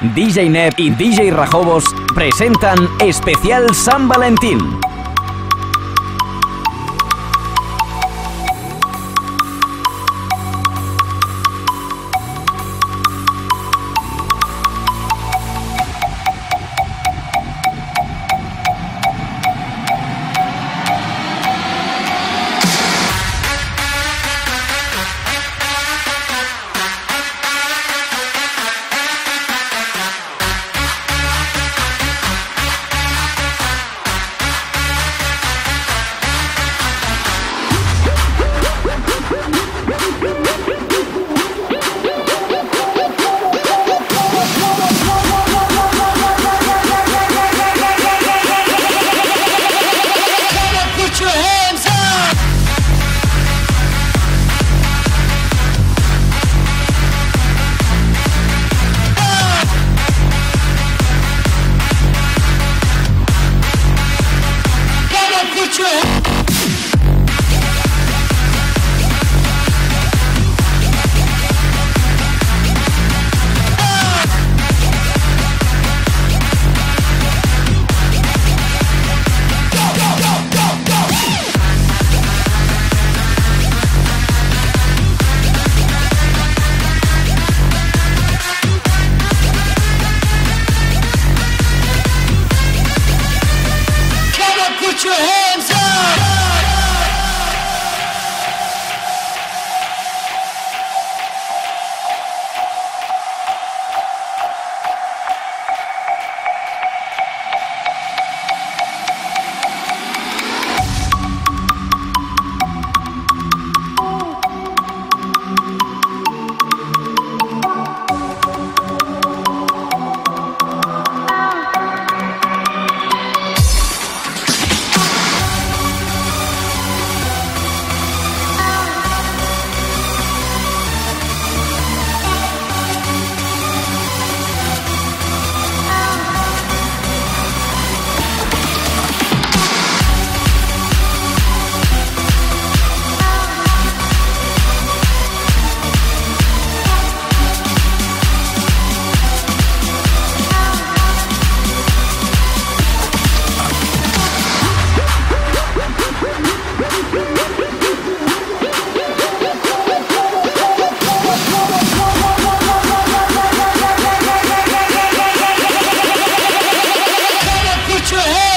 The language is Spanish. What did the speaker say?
DJ Nep y DJ Rajobos presentan Especial San Valentín your head. your hands.